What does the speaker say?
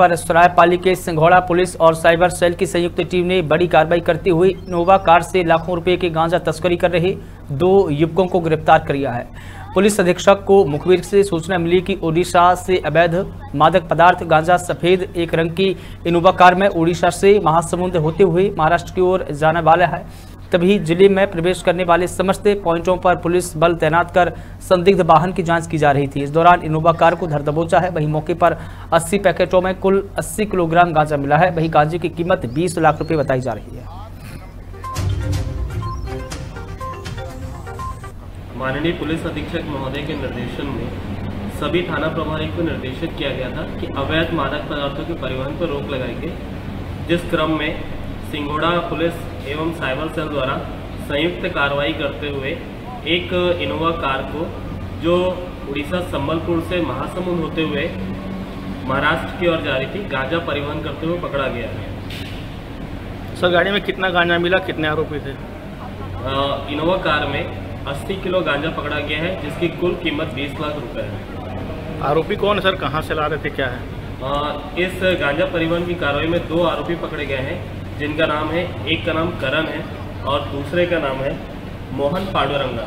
पर सरायपाली के सिंघोड़ा पुलिस और साइबर सेल की संयुक्त टीम ने बड़ी कार्रवाई करते हुए इनोवा कार से लाखों रुपए की गांजा तस्करी कर रहे दो युवकों को गिरफ़्तार कर लिया है। पुलिस अधीक्षक को मुखबिर से सूचना मिली कि ओडिशा से अवैध मादक पदार्थ, गांजा सफ़ेद, एक रंग की इनोवा कार में ओडिशा से महासमुंद होते हुए महाराष्ट्र की ओर जाने वाला है। तभी ज़िले में प्रवेश करने वाले समस्त पॉइंटों पर पुलिस बल तैनात कर संदिग्ध वाहन की जाँच की जा रही थी। इस दौरान इनोवा कार को धर दबोचा है। वहीं मौके पर 80 पैकेटों में कुल 80 किलोग्राम गांजा मिला है। वहीं गांजे की कीमत 20 लाख रुपए बताई जा रही है। माननीय पुलिस अधीक्षक महोदय के निर्देशन में सभी थाना प्रभारी को निर्देशित किया गया था कि अवैध मादक पदार्थों के परिवहन पर रोक लगाई गई। जिस क्रम में सिंगोड़ा पुलिस एवं साइबर सेल द्वारा संयुक्त कार्रवाई करते हुए एक इनोवा कार को जो उड़ीसा संबलपुर से महासमुंद होते हुए महाराष्ट्र की ओर जा रही थी गांजा परिवहन करते हुए पकड़ा गया है। सर गाड़ी में कितना गांजा मिला? कितने आरोपी थे? इनोवा कार में 80 किलो गांजा पकड़ा गया है जिसकी कुल कीमत 20 लाख रुपए है। आरोपी कौन है सर? कहाँ से ला रहे थे? क्या है? अ, इस गांजा परिवहन की कार्रवाई में दो आरोपी पकड़े गए हैं जिनका नाम है, एक का नाम करण है और दूसरे का नाम है मोहन पांडुरंगा।